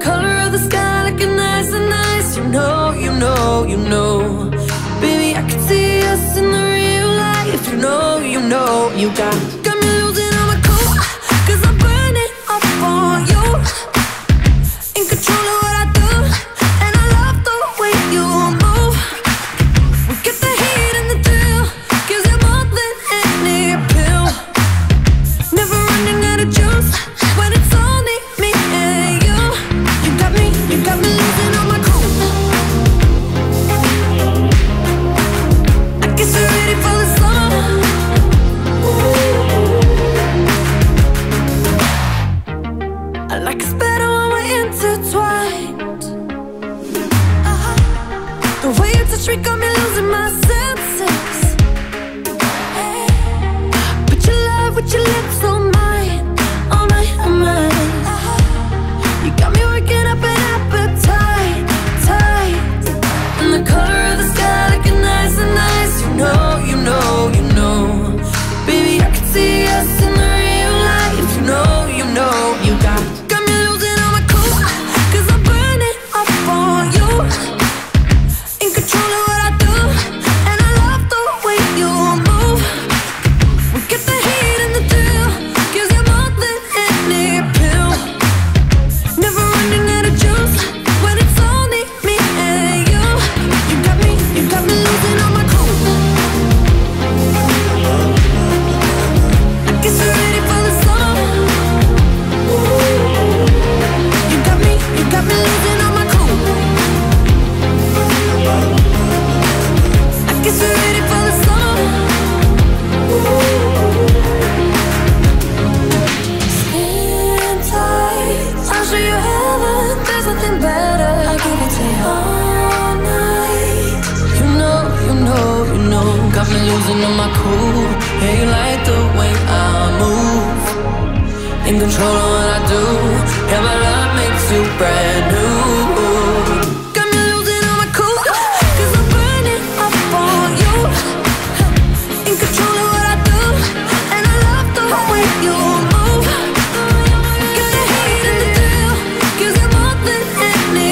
color of the sky looking nice and nice. You know, you know, you know. Baby, I can see us in the real life, you know, you know, you got trick on me better. I give it to you all night. You know, you know, you know, got me losing all my cool. Yeah, you like the way I move. In control of what I do. Yeah, my love makes you brand new. and